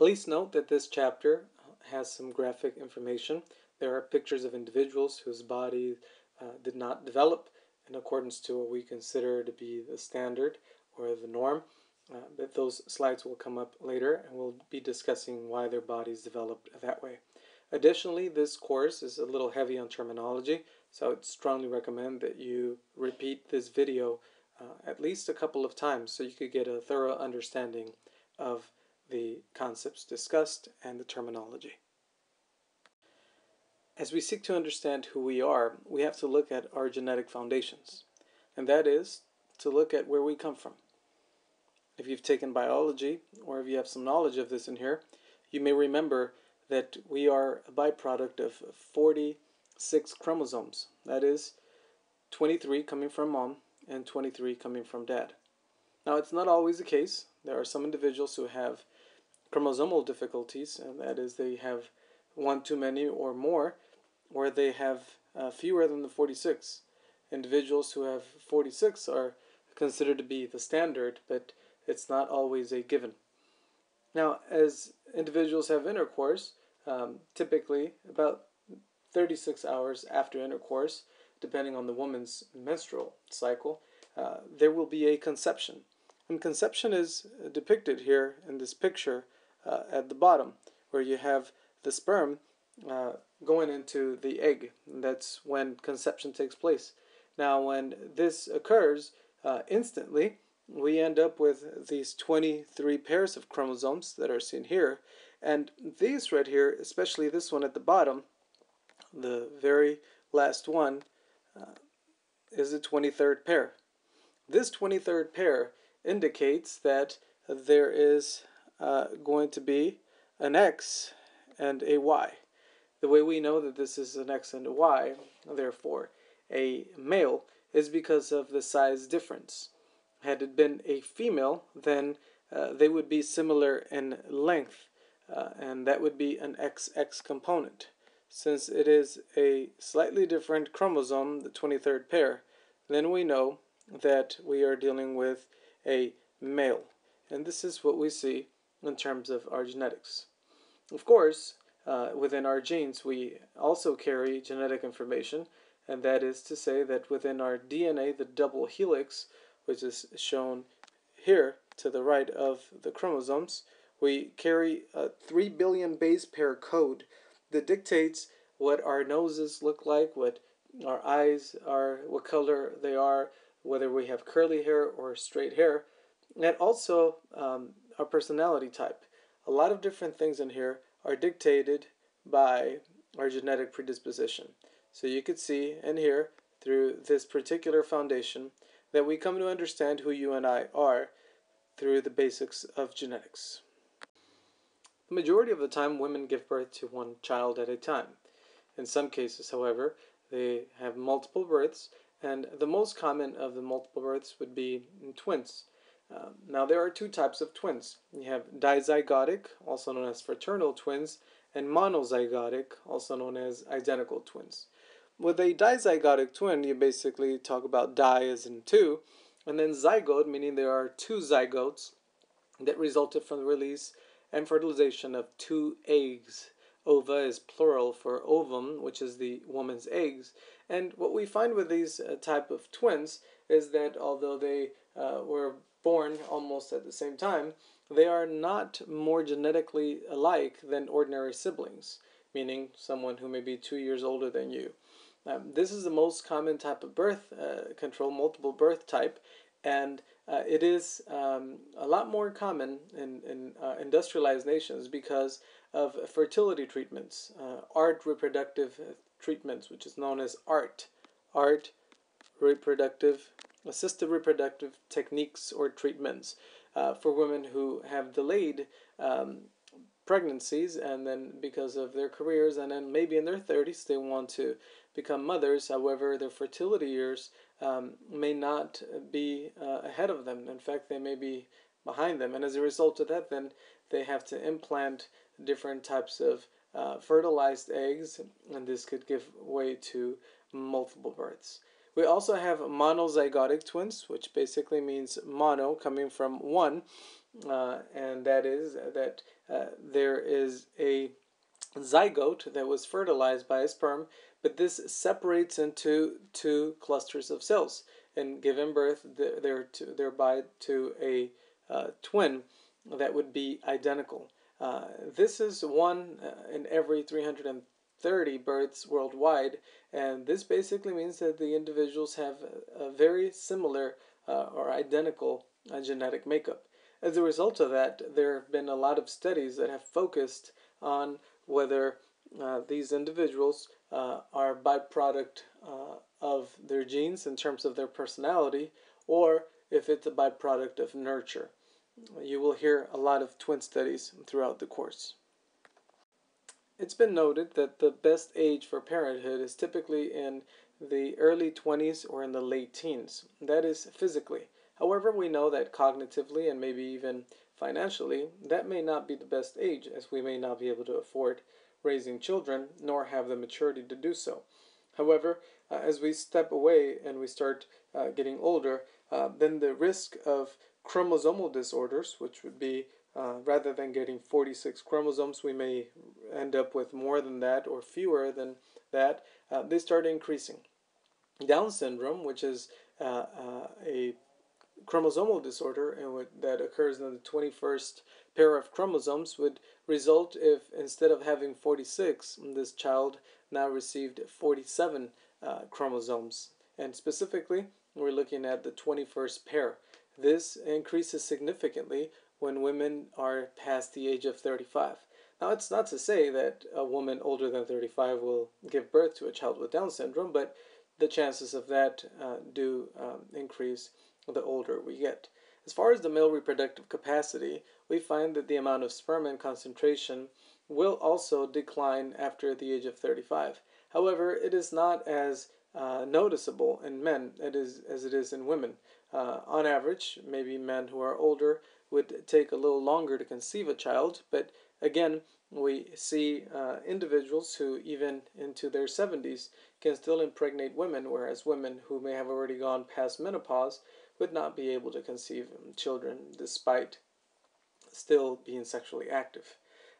Please note that this chapter has some graphic information. There are pictures of individuals whose body uh, did not develop in accordance to what we consider to be the standard or the norm. Uh, but those slides will come up later and we'll be discussing why their bodies developed that way. Additionally, this course is a little heavy on terminology, so I would strongly recommend that you repeat this video uh, at least a couple of times so you could get a thorough understanding of the concepts discussed and the terminology. As we seek to understand who we are, we have to look at our genetic foundations, and that is to look at where we come from. If you've taken biology, or if you have some knowledge of this in here, you may remember that we are a byproduct of 46 chromosomes. That is, 23 coming from mom and 23 coming from dad. Now, it's not always the case. There are some individuals who have chromosomal difficulties, and that is, they have one too many or more, or they have uh, fewer than the 46. Individuals who have 46 are considered to be the standard, but it's not always a given. Now, as individuals have intercourse, um, typically about 36 hours after intercourse, depending on the woman's menstrual cycle, uh, there will be a conception. And conception is depicted here in this picture uh, at the bottom, where you have the sperm uh, going into the egg. That's when conception takes place. Now, when this occurs uh, instantly, we end up with these 23 pairs of chromosomes that are seen here. And these right here, especially this one at the bottom, the very last one, uh, is the 23rd pair. This 23rd pair indicates that there is uh, going to be an X and a Y. The way we know that this is an X and a Y, therefore a male, is because of the size difference. Had it been a female, then uh, they would be similar in length, uh, and that would be an XX component. Since it is a slightly different chromosome, the 23rd pair, then we know that we are dealing with a male. And this is what we see in terms of our genetics. Of course, uh, within our genes, we also carry genetic information, and that is to say that within our DNA, the double helix, which is shown here to the right of the chromosomes, we carry a 3 billion base pair code that dictates what our noses look like, what our eyes are, what color they are, whether we have curly hair or straight hair, and also um, our personality type. A lot of different things in here are dictated by our genetic predisposition. So you could see in here through this particular foundation that we come to understand who you and I are through the basics of genetics. The majority of the time, women give birth to one child at a time. In some cases, however, they have multiple births, and the most common of the multiple births would be twins. Uh, now, there are two types of twins. You have dizygotic, also known as fraternal twins, and monozygotic, also known as identical twins. With a dizygotic twin, you basically talk about di as in two, and then zygote, meaning there are two zygotes that resulted from the release and fertilization of two eggs. Ova is plural for ovum, which is the woman's eggs. And what we find with these uh, type of twins is that although they uh, were born almost at the same time, they are not more genetically alike than ordinary siblings, meaning someone who may be two years older than you. Um, this is the most common type of birth uh, control, multiple birth type, and uh, it is um, a lot more common in, in uh, industrialized nations because of fertility treatments, uh, art reproductive treatments, which is known as ART, art reproductive, assisted reproductive techniques or treatments uh, for women who have delayed um, pregnancies and then because of their careers and then maybe in their 30s they want to become mothers. However their fertility years um, may not be uh, ahead of them. In fact they may be behind them. And as a result of that then they have to implant different types of uh, fertilized eggs and this could give way to multiple births we also have monozygotic twins, which basically means mono coming from one, uh, and that is that uh, there is a zygote that was fertilized by a sperm, but this separates into two clusters of cells and giving birth there to, thereby to a uh, twin that would be identical. Uh, this is one uh, in every 330 births worldwide, and this basically means that the individuals have a, very similar uh, or identical uh, genetic makeup. As a result of that, there have been a lot of studies that have focused on whether uh, these individuals uh, are byproduct uh, of their genes in terms of their personality or if it's a byproduct of nurture. You will hear a lot of twin studies throughout the course. It's been noted that the best age for parenthood is typically in the early 20s or in the late teens. That is physically. However, we know that cognitively and maybe even financially, that may not be the best age, as we may not be able to afford raising children nor have the maturity to do so. However, uh, as we step away and we start uh, getting older, uh, then the risk of chromosomal disorders, which would be uh, rather than getting 46 chromosomes, we may end up with more than that or fewer than that, uh, they start increasing. Down syndrome, which is uh, a chromosomal disorder and that occurs in the 21st pair of chromosomes would result if instead of having 46 this child now received 47 uh, chromosomes. And specifically we're looking at the 21st pair. This increases significantly when women are past the age of 35 now it's not to say that a woman older than 35 will give birth to a child with down syndrome but the chances of that uh, do um, increase the older we get. As far as the male reproductive capacity, we find that the amount of sperm and concentration will also decline after the age of 35. However, it is not as uh, noticeable in men it is, as it is in women. Uh, on average, maybe men who are older would take a little longer to conceive a child, but again, we see uh, individuals who, even into their 70s, can still impregnate women, whereas women who may have already gone past menopause would not be able to conceive children despite still being sexually active.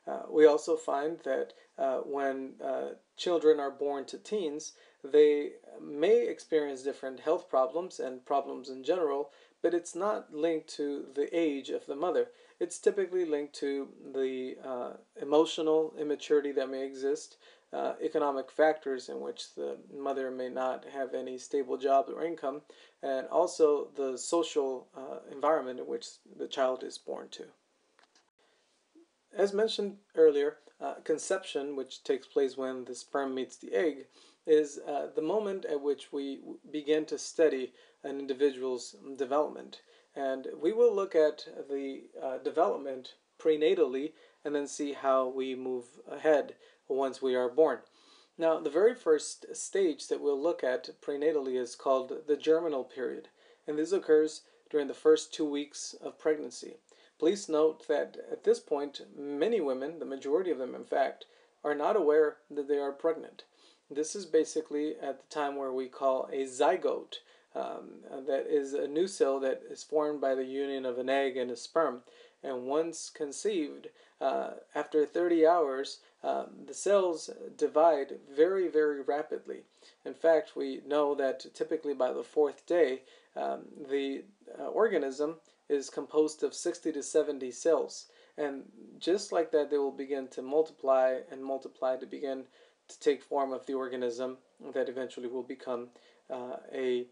Uh, we also find that uh, when uh, children are born to teens, they may experience different health problems and problems in general, but it's not linked to the age of the mother. It's typically linked to the uh, emotional immaturity that may exist, uh, economic factors in which the mother may not have any stable job or income, and also the social uh, environment in which the child is born to. As mentioned earlier, uh, conception, which takes place when the sperm meets the egg, is uh, the moment at which we begin to study an individual's development. And we will look at the uh, development prenatally and then see how we move ahead once we are born. Now, the very first stage that we'll look at prenatally is called the germinal period, and this occurs during the first two weeks of pregnancy. Please note that at this point, many women, the majority of them in fact, are not aware that they are pregnant. This is basically at the time where we call a zygote. Um, that is a new cell that is formed by the union of an egg and a sperm. And once conceived, uh, after 30 hours, um, the cells divide very, very rapidly. In fact, we know that typically by the fourth day, um, the uh, organism is composed of 60 to 70 cells. And just like that, they will begin to multiply and multiply to begin to take form of the organism that eventually will become uh, a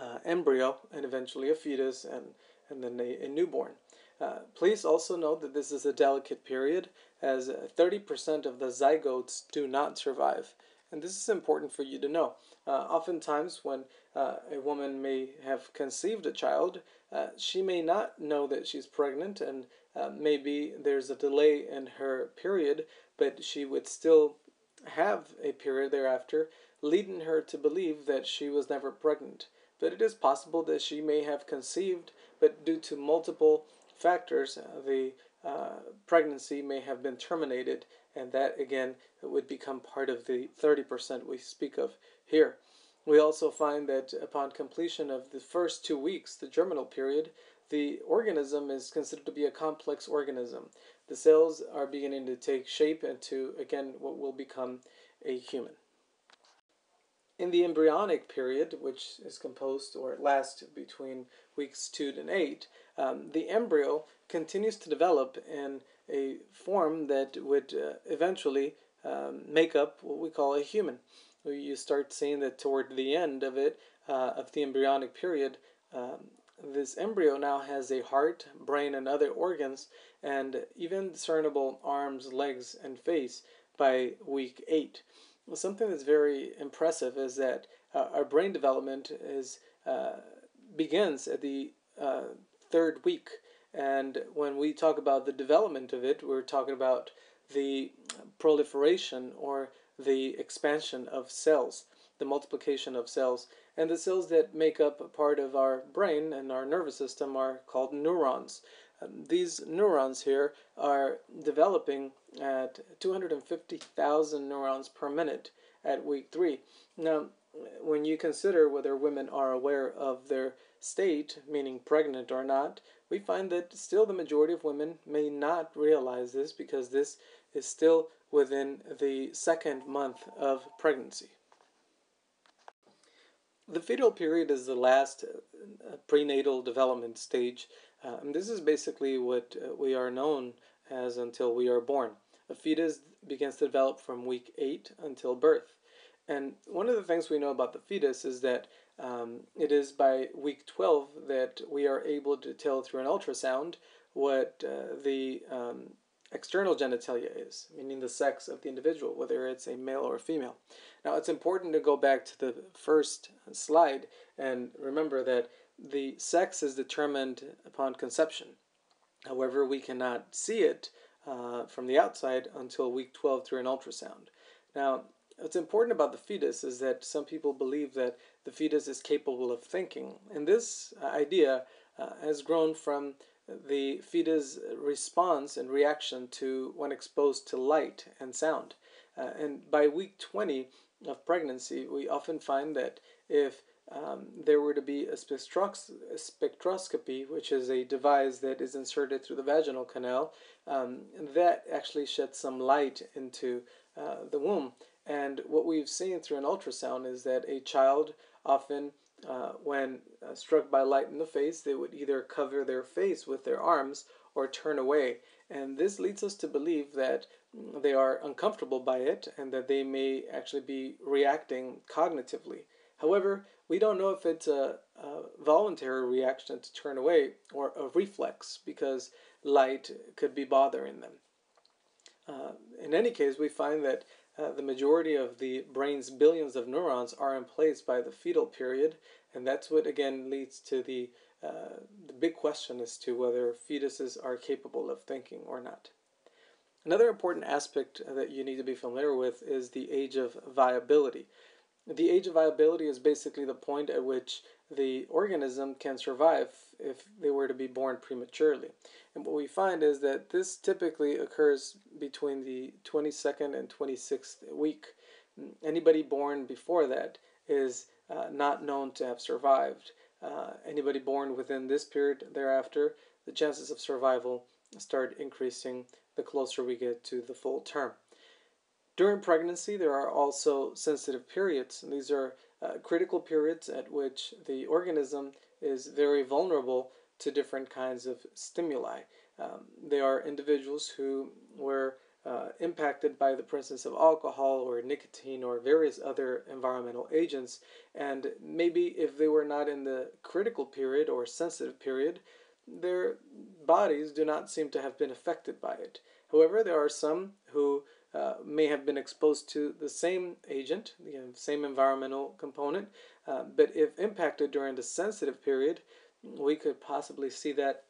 uh, embryo and eventually a fetus and, and then a, a newborn. Uh, please also note that this is a delicate period as 30% of the zygotes do not survive. And this is important for you to know. Uh, oftentimes, when uh, a woman may have conceived a child, uh, she may not know that she's pregnant, and uh, maybe there's a delay in her period, but she would still have a period thereafter, leading her to believe that she was never pregnant. But it is possible that she may have conceived, but due to multiple factors, uh, the uh, pregnancy may have been terminated, and that again would become part of the 30% we speak of here. We also find that upon completion of the first two weeks, the germinal period, the organism is considered to be a complex organism. The cells are beginning to take shape into, again, what will become a human. In the embryonic period, which is composed or lasts between weeks 2 and 8, um, the embryo continues to develop in a form that would uh, eventually um, make up what we call a human. You start seeing that toward the end of it, uh, of the embryonic period, um, this embryo now has a heart, brain, and other organs, and even discernible arms, legs, and face by week eight. Well, something that's very impressive is that uh, our brain development is uh, begins at the uh, third week, and when we talk about the development of it, we're talking about the proliferation or the expansion of cells, the multiplication of cells. And the cells that make up a part of our brain and our nervous system are called neurons. Um, these neurons here are developing at 250,000 neurons per minute at week three. Now, when you consider whether women are aware of their state, meaning pregnant or not, we find that still the majority of women may not realize this because this is still within the second month of pregnancy. The fetal period is the last uh, prenatal development stage. And this is basically what uh, we are known as until we are born. A fetus begins to develop from week 8 until birth. And one of the things we know about the fetus is that um, it is by week 12 that we are able to tell through an ultrasound what uh, the um, external genitalia is, meaning the sex of the individual, whether it's a male or a female. Now, it's important to go back to the first slide and remember that the sex is determined upon conception. However, we cannot see it uh, from the outside until week 12 through an ultrasound. Now, what's important about the fetus is that some people believe that the fetus is capable of thinking, and this idea uh, has grown from the fetus response and reaction to when exposed to light and sound. Uh, and by week 20 of pregnancy, we often find that if um, there were to be a, spectros- a, spectroscopy, which is a device that is inserted through the vaginal canal, um, that actually sheds some light into uh, the womb. And what we've seen through an ultrasound is that a child often uh, when uh, struck by light in the face, they would either cover their face with their arms or turn away. And this leads us to believe that they are uncomfortable by it and that they may actually be reacting cognitively. However, we don't know if it's a, a voluntary reaction to turn away or a reflex because light could be bothering them. Uh, in any case, we find that uh, the majority of the brain's billions of neurons are in place by the fetal period, and that's what again leads to the uh, the big question as to whether fetuses are capable of thinking or not. Another important aspect that you need to be familiar with is the age of viability. The age of viability is basically the point at which the organism can survive if they were to be born prematurely. And what we find is that this typically occurs between the 22nd and 26th week. Anybody born before that is uh, not known to have survived. Uh, anybody born within this period thereafter, the chances of survival start increasing the closer we get to the full term. During pregnancy, there are also sensitive periods, and these are uh, critical periods at which the organism is very vulnerable to different kinds of stimuli. Um, they are individuals who were uh, impacted by the presence of alcohol or nicotine or various other environmental agents, and maybe if they were not in the critical period or sensitive period, their bodies do not seem to have been affected by it. However, there are some who uh, may have been exposed to the same agent, the same environmental component, uh, but if impacted during the sensitive period, we could possibly see that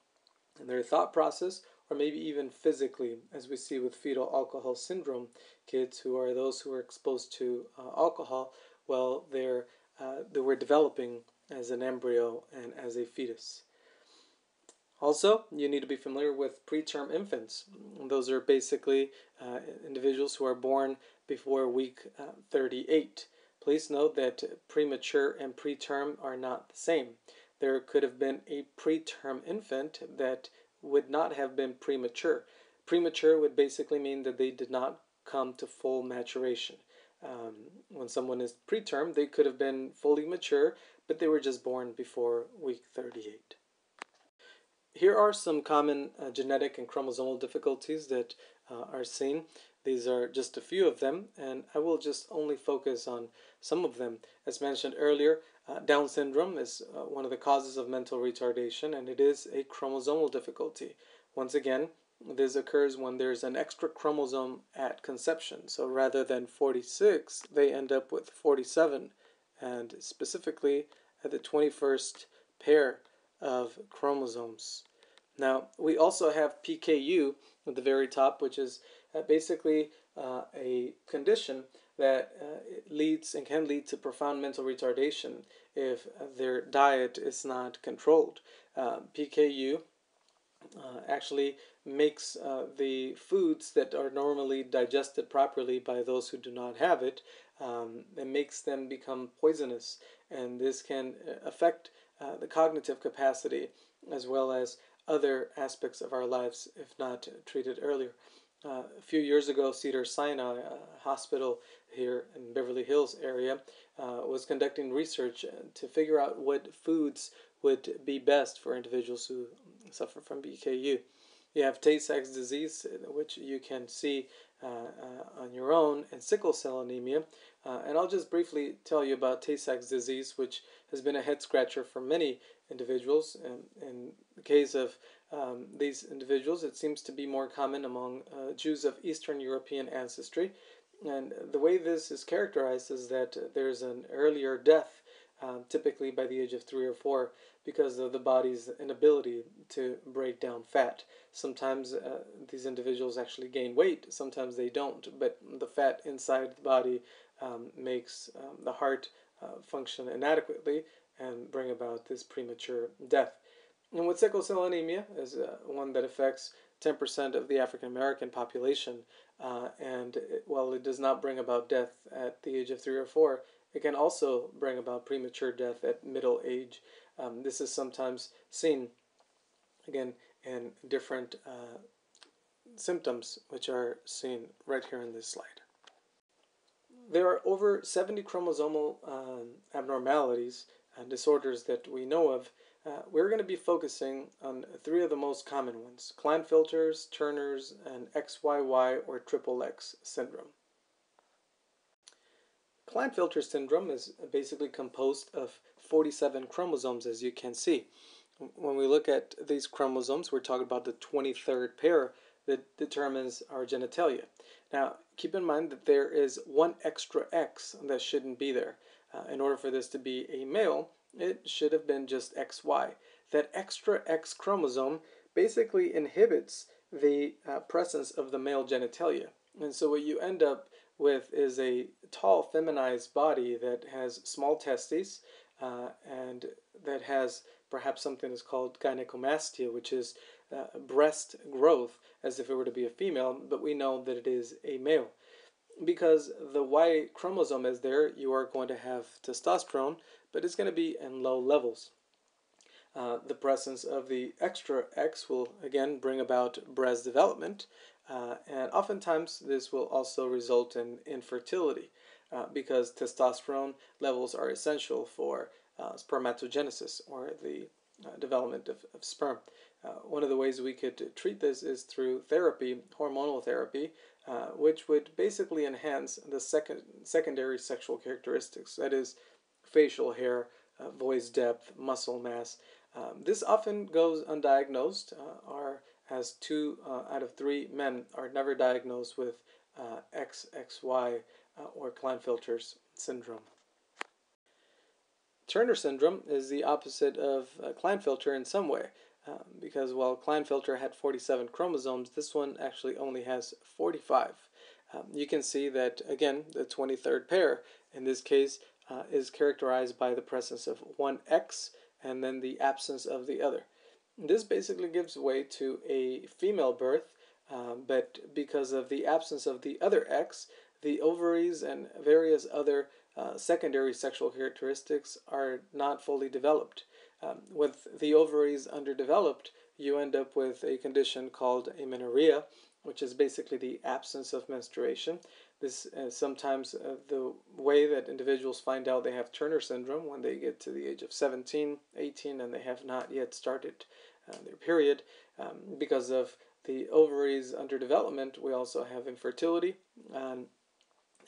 in their thought process or maybe even physically, as we see with fetal alcohol syndrome kids who are those who are exposed to uh, alcohol while they're, uh, they were developing as an embryo and as a fetus. Also, you need to be familiar with preterm infants. Those are basically uh, individuals who are born before week uh, 38. Please note that premature and preterm are not the same. there could have been a preterm infant that would not have been premature. Premature would basically mean that they did not come to full maturation. Um, when someone is preterm, they could have been fully mature, but they were just born before week 38. Here are some common uh, genetic and chromosomal difficulties that uh, are seen. These are just a few of them, and I will just only focus on some of them. As mentioned earlier, uh, Down syndrome is uh, one of the causes of mental retardation, and it is a chromosomal difficulty. Once again, this occurs when there's an extra chromosome at conception. So rather than 46, they end up with 47, and specifically at the 21st pair of chromosomes. Now, we also have PKU at the very top, which is uh, basically uh, a condition that uh, leads and can lead to profound mental retardation if their diet is not controlled. Uh, PKU uh, actually makes uh, the foods that are normally digested properly by those who do not have it, um, it makes them become poisonous, and this can affect the cognitive capacity as well as other aspects of our lives if not treated earlier. Uh, a few years ago, Cedar Sinai uh, Hospital here in Beverly Hills area uh, was conducting research to figure out what foods would be best for individuals who suffer from PKU. You have Tay-Sachs disease, which you can see uh, uh, on your own, and sickle cell anemia. Uh, and I'll just briefly tell you about Tay-Sachs disease, which has been a head scratcher for many individuals. And in the case of um, these individuals, it seems to be more common among uh, Jews of Eastern European ancestry. And the way this is characterized is that there's an earlier death, um, typically by the age of three or four, because of the body's inability to break down fat. Sometimes uh, these individuals actually gain weight, sometimes they don't, but the fat inside the body um, makes um, the heart uh, function inadequately and bring about this premature death. And with sickle cell anemia is uh, one that affects 10% of the African American population, uh, and it, while it does not bring about death at the age of three or four, it can also bring about premature death at middle age. Um, this is sometimes seen, again, in different uh, symptoms, which are seen right here in this slide. There are over 70 chromosomal um, abnormalities and disorders that we know of. Uh, we're going to be focusing on three of the most common ones Klinefelter's, Turner's, and XYY or triple X syndrome. Klinefelter syndrome is basically composed of 47 chromosomes, as you can see. When we look at these chromosomes, we're talking about the 23rd pair that determines our genitalia. Now, keep in mind that there is one extra X that shouldn't be there. Uh, in order for this to be a male, it should have been just XY. That extra X chromosome basically inhibits the uh, presence of the male genitalia. And so what you end up with is a tall feminized body that has small testes uh, and that has perhaps something that's called gynecomastia, which is uh, breast growth as if it were to be a female, but we know that it is a male. Because the Y chromosome is there, you are going to have testosterone, but it's going to be in low levels. Uh, the presence of the extra X will again bring about breast development, uh, and oftentimes this will also result in infertility uh, because testosterone levels are essential for uh, spermatogenesis or the uh, development of, of sperm. Uh, one of the ways we could treat this is through therapy, hormonal therapy, which would basically enhance the second secondary sexual characteristics. That is, facial hair, voice depth, muscle mass. Um, this often goes undiagnosed. Uh, are as two uh, out of three men are never diagnosed with XXY or Klinefelter's syndrome. Turner syndrome is the opposite of uh, Klinefelter in some way. Um, because while Klinefelter had 47 chromosomes, this one actually only has 45. Um, you can see that, again, the 23rd pair in this case uh, is characterized by the presence of one X and then the absence of the other. This basically gives way to a female birth, um, but because of the absence of the other X, the ovaries and various other uh, secondary sexual characteristics are not fully developed. Um, with the ovaries underdeveloped, you end up with a condition called amenorrhea, which is basically the absence of menstruation. This uh, sometimes uh, the way that individuals find out they have Turner syndrome when they get to the age of 17, 18, and they have not yet started uh, their period um, because of the ovaries under development. We also have infertility, um,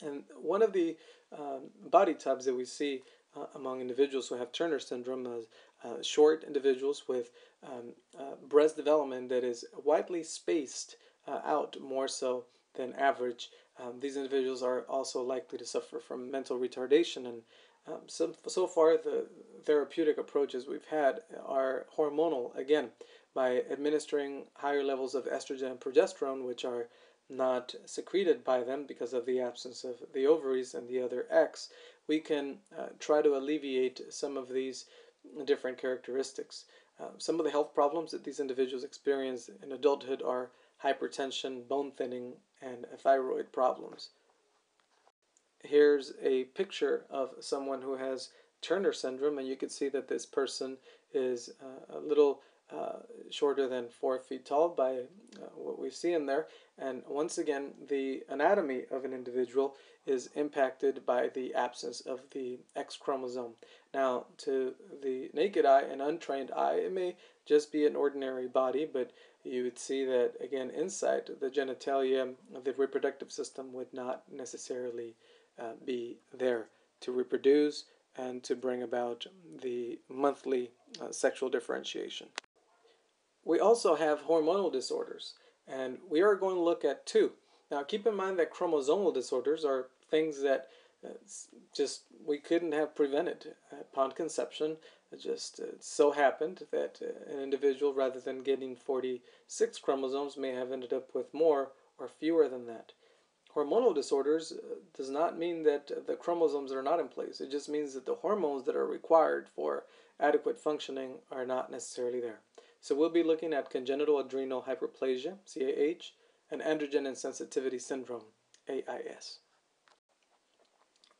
and one of the um, body types that we see uh, among individuals who have Turner syndrome is uh, short individuals with um, uh, breast development that is widely spaced out more so than average. Um, these individuals are also likely to suffer from mental retardation and um, so, so far the therapeutic approaches we've had are hormonal again by administering higher levels of estrogen and progesterone which are not secreted by them because of the absence of the ovaries and the other X, we can uh, try to alleviate some of these different characteristics. Uh, some of the health problems that these individuals experience in adulthood are hypertension, bone thinning, and thyroid problems. Here's a picture of someone who has Turner syndrome, and you can see that this person is uh, a little uh, shorter than four feet tall by uh, what we see in there. And once again, the anatomy of an individual is impacted by the absence of the X chromosome. Now, to the naked eye and untrained eye, it may just be an ordinary body, but you would see that again inside the genitalia, the reproductive system would not necessarily uh, be there to reproduce and to bring about the monthly uh, sexual differentiation. We also have hormonal disorders, and we are going to look at two. Now, keep in mind that chromosomal disorders are things that uh, just we couldn't have prevented upon conception. It just uh, so happened that uh, an individual, rather than getting 46 chromosomes, may have ended up with more or fewer than that. Hormonal disorders uh, does not mean that the chromosomes are not in place. It just means that the hormones that are required for adequate functioning are not necessarily there. So we'll be looking at congenital adrenal hyperplasia, CAH, and androgen insensitivity syndrome, AIS.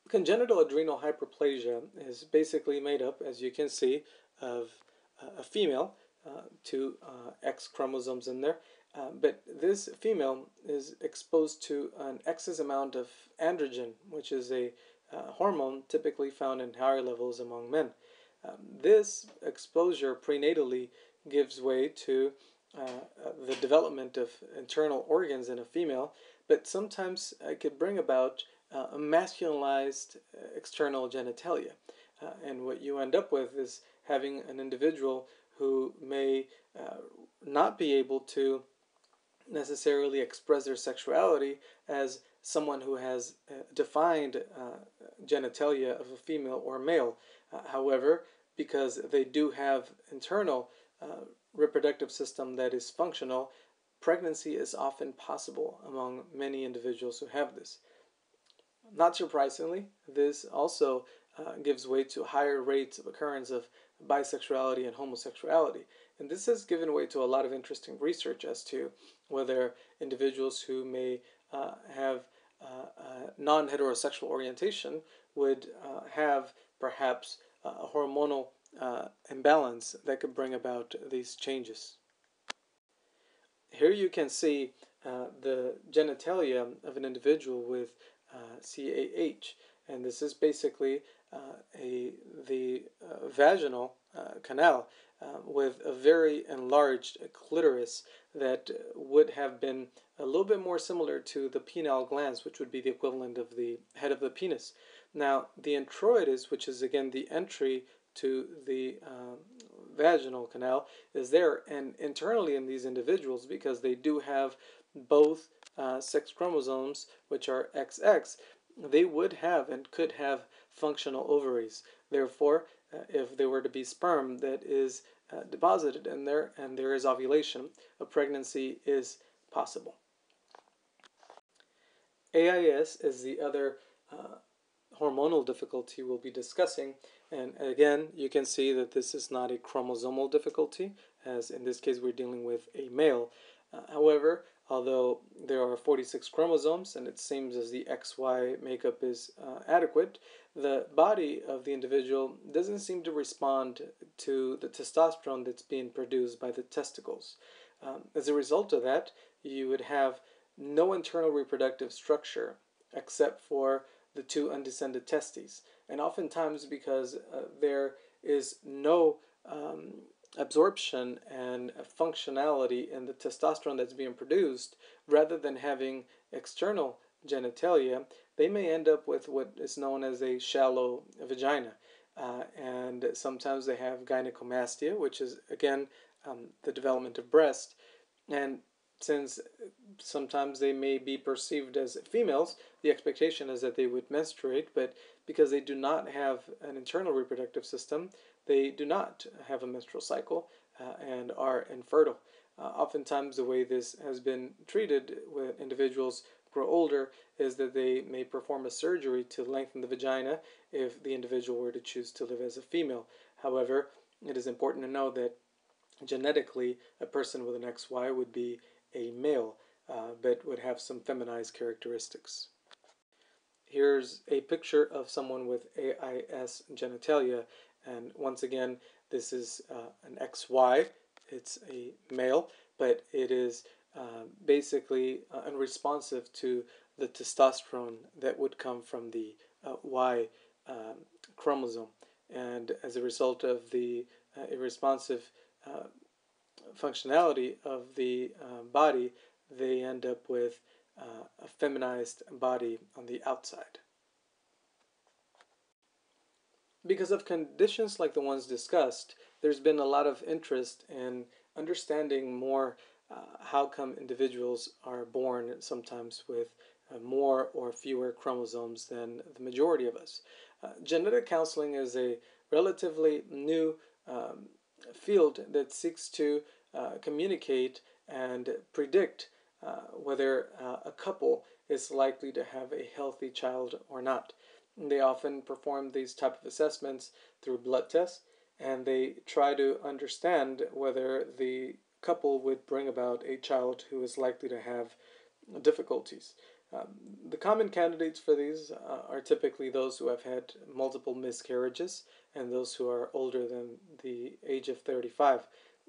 Congenital adrenal hyperplasia is basically made up, as you can see, of a female, uh, two uh, X chromosomes in there, uh, but this female is exposed to an excess amount of androgen, which is a uh, hormone typically found in higher levels among men. Um, this exposure prenatally gives way to uh, uh, the development of internal organs in a female, but sometimes it could bring about uh, masculinized uh, external genitalia. Uh, and what you end up with is having an individual who may uh, not be able to necessarily express their sexuality as someone who has defined genitalia of a female or male. however, because they do have internal uh, reproductive system that is functional, pregnancy is often possible among many individuals who have this. Not surprisingly, this also uh, gives way to higher rates of occurrence of bisexuality and homosexuality. And this has given way to a lot of interesting research as to whether individuals who may uh, have uh, non heterosexual orientation would uh, have perhaps a hormonal uh, imbalance that could bring about these changes. Here you can see uh, the genitalia of an individual with uh, CAH, and this is basically uh, a the uh, vaginal uh, canal with a very enlarged clitoris that would have been a little bit more similar to the penile glans, which would be the equivalent of the head of the penis. Now, the introitus, which is again the entry to the um, vaginal canal is there and internally in these individuals because they do have both uh, sex chromosomes which are XX they would have and could have functional ovaries. Therefore uh, if there were to be sperm that is uh, deposited in there and there is ovulation a pregnancy is possible. AIS is the other uh, hormonal difficulty we'll be discussing. And again, you can see that this is not a chromosomal difficulty, as in this case we're dealing with a male. Uh, however, although there are 46 chromosomes and it seems as the XY makeup is uh, adequate, the body of the individual doesn't seem to respond to the testosterone that's being produced by the testicles. Um, as a result of that, you would have no internal reproductive structure except for the two undescended testes. And oftentimes, because uh, there is no um, absorption and functionality in the testosterone that's being produced, rather than having external genitalia, they may end up with what is known as a shallow vagina. Uh, and sometimes they have gynecomastia, which is again um, the development of breast. And since sometimes they may be perceived as females, the expectation is that they would menstruate, but because they do not have an internal reproductive system, they do not have a menstrual cycle uh, and are infertile. Uh, oftentimes, the way this has been treated when individuals grow older is that they may perform a surgery to lengthen the vagina if the individual were to choose to live as a female. However, it is important to know that genetically, a person with an XY would be a male, uh, but would have some feminized characteristics. Here's a picture of someone with AIS genitalia, and once again, this is uh, an XY. It's a male, but it is uh, basically uh, unresponsive to the testosterone that would come from the uh, Y um, chromosome. And as a result of the uh, irresponsive uh, functionality of the body, they end up with a feminized body on the outside. Because of conditions like the ones discussed, there's been a lot of interest in understanding more uh, how come individuals are born sometimes with uh, more or fewer chromosomes than the majority of us. Uh, genetic counseling is a relatively new um, field that seeks to uh, communicate and predict uh, whether uh, a couple is likely to have a healthy child or not. They often perform these type of assessments through blood tests, and they try to understand whether the couple would bring about a child who is likely to have difficulties. Um, the common candidates for these uh, are typically those who have had multiple miscarriages and those who are older than the age of 35.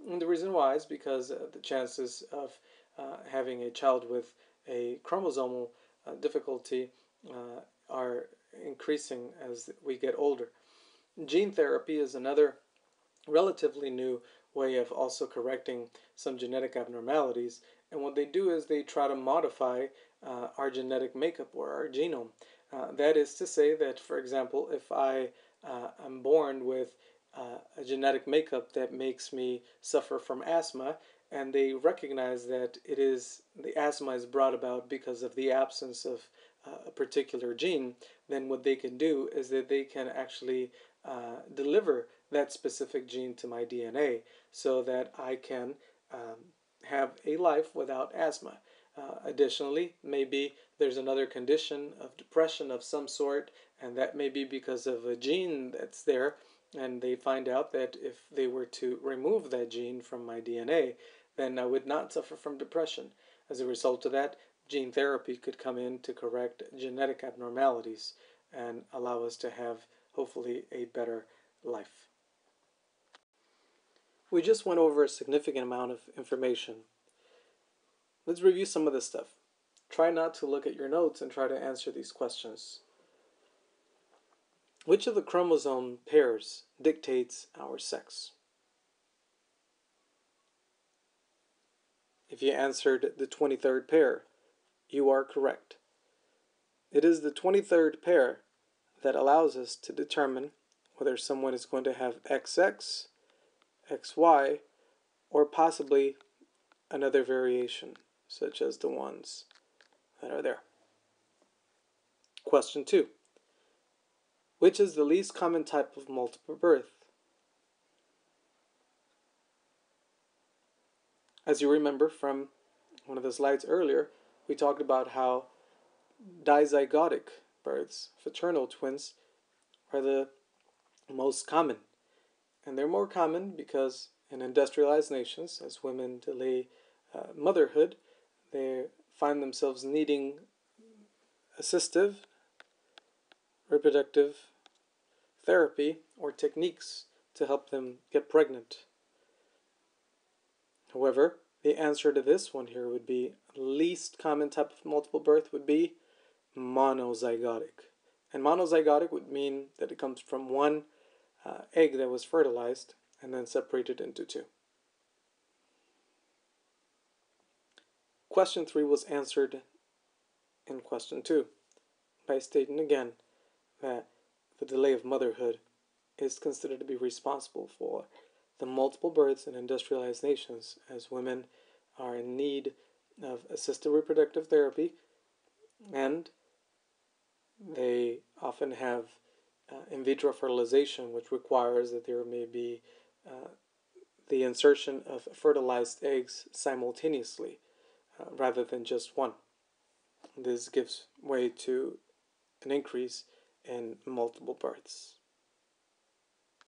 And the reason why is because uh, the chances of having a child with a chromosomal uh, difficulty uh, are increasing as we get older. Gene therapy is another relatively new way of also correcting some genetic abnormalities. And what they do is they try to modify uh, our genetic makeup or our genome. Uh, that is to say that, for example, if I uh, am born with uh, a genetic makeup that makes me suffer from asthma, and they recognize that it is the asthma is brought about because of the absence of uh, a particular gene, then what they can do is that they can actually uh, deliver that specific gene to my DNA so that I can um, have a life without asthma. Uh, additionally, maybe there's another condition of depression of some sort, and that may be because of a gene that's there. And they find out that if they were to remove that gene from my DNA, then I would not suffer from depression. As a result of that, gene therapy could come in to correct genetic abnormalities and allow us to have, hopefully, a better life. We just went over a significant amount of information. Let's review some of this stuff. Try not to look at your notes and try to answer these questions. Which of the chromosome pairs dictates our sex? If you answered the 23rd pair, you are correct. It is the 23rd pair that allows us to determine whether someone is going to have XX, XY, or possibly another variation, such as the ones that are there. Question 2. Which is the least common type of multiple birth? As you remember from one of the slides earlier, we talked about how dizygotic births, fraternal twins, are the most common. And they're more common because in industrialized nations, as women delay uh, motherhood, they find themselves needing assistive reproductive therapy or techniques to help them get pregnant. However, the answer to this one here would be least common type of multiple birth would be monozygotic. And monozygotic would mean that it comes from one uh, egg that was fertilized and then separated into two. Question 3 was answered in question 2 by stating again that the delay of motherhood is considered to be responsible for the multiple births in industrialized nations as women are in need of assisted reproductive therapy and they often have uh, in vitro fertilization, which requires that there may be uh, the insertion of fertilized eggs simultaneously uh, rather than just one. This gives way to an increase in multiple births.